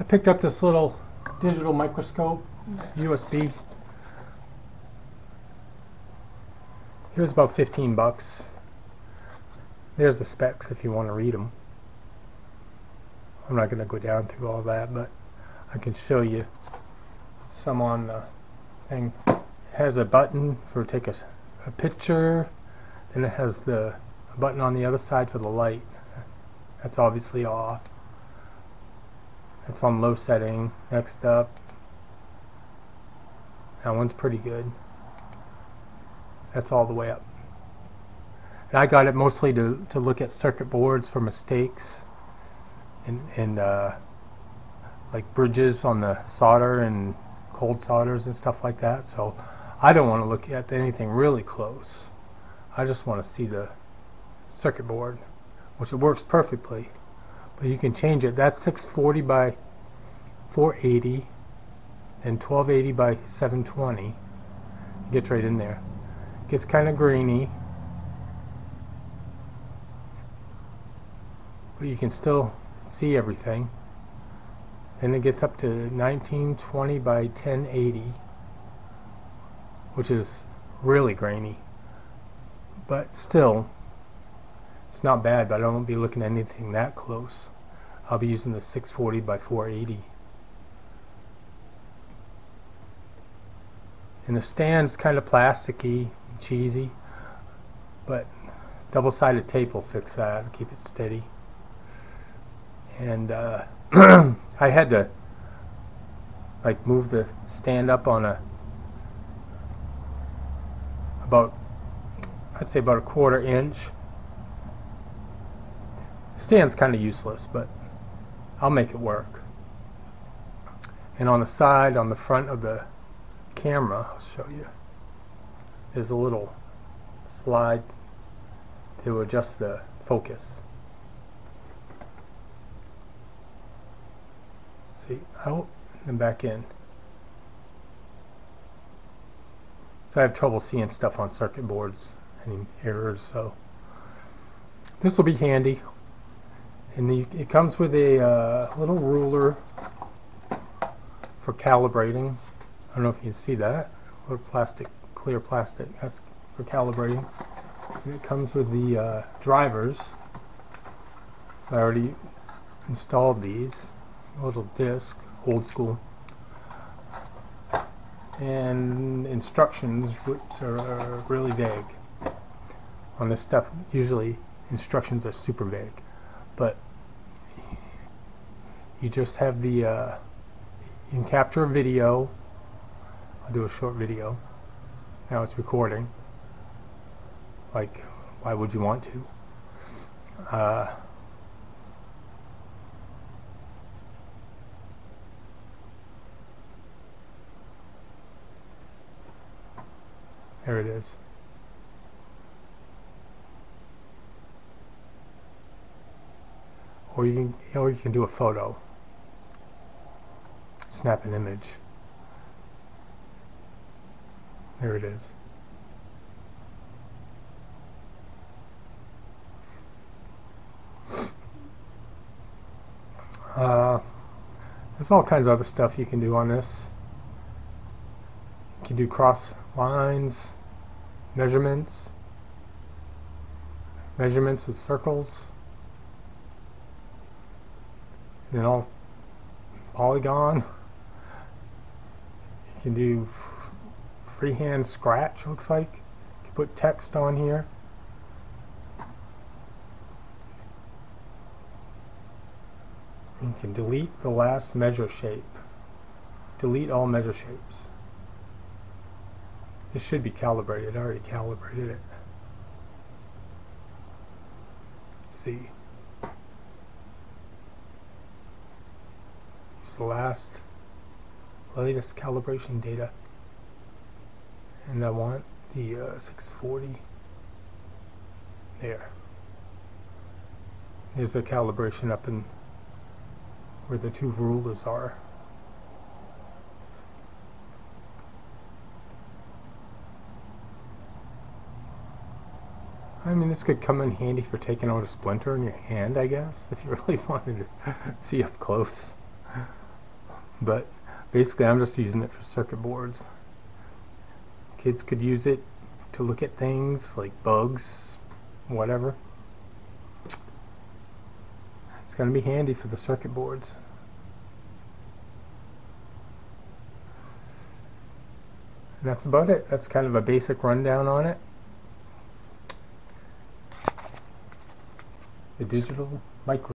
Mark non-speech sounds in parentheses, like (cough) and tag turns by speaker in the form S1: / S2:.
S1: I picked up this little digital microscope, USB. It was about 15 bucks. There's the specs if you want to read them. I'm not going to go down through all that, but I can show you some on the thing. It has a button for take a, a picture, and it has the button on the other side for the light. That's obviously off. It's on low setting. Next up, that one's pretty good. That's all the way up. And I got it mostly to, to look at circuit boards for mistakes and, and uh, like bridges on the solder and cold solders and stuff like that. So I don't want to look at anything really close. I just want to see the circuit board, which it works perfectly. But you can change it. That's 640 by 480 and 1280 by 720. Gets right in there. Gets kind of grainy. But you can still see everything. Then it gets up to 1920 by 1080, which is really grainy. But still, it's not bad, but I won't be looking at anything that close. I'll be using the 640 by 480. And the stand's kind of plasticky, cheesy, but double-sided tape will fix that, and keep it steady. And uh, (clears throat) I had to like move the stand up on a about I'd say about a quarter inch stand's kind of useless, but I'll make it work. And on the side, on the front of the camera, I'll show you, there's a little slide to adjust the focus. See, out and back in. So I have trouble seeing stuff on circuit boards, any errors, so this will be handy and it comes with a uh, little ruler for calibrating. I don't know if you can see that. A little plastic, clear plastic. That's for calibrating. And it comes with the uh, drivers. So I already installed these. A little disc, old school. And instructions, which are, are really vague. On this stuff, usually instructions are super vague. But you just have the uh, you can capture a video I'll do a short video. Now it's recording. Like why would you want to? Uh, there it is. Or you can or you can do a photo snap an image. There it is. Uh, there's all kinds of other stuff you can do on this. You can do cross lines, measurements, measurements with circles, and then all polygon. (laughs) Can do freehand scratch, looks like. You can put text on here. You can delete the last measure shape. Delete all measure shapes. This should be calibrated. I already calibrated it. Let's see. It's the last latest calibration data. And I want the uh, 640 there. Is the calibration up in where the two rulers are. I mean this could come in handy for taking out a splinter in your hand I guess if you (laughs) really wanted to see up close. But basically I'm just using it for circuit boards. Kids could use it to look at things like bugs, whatever. It's going to be handy for the circuit boards. And that's about it. That's kind of a basic rundown on it. The digital micro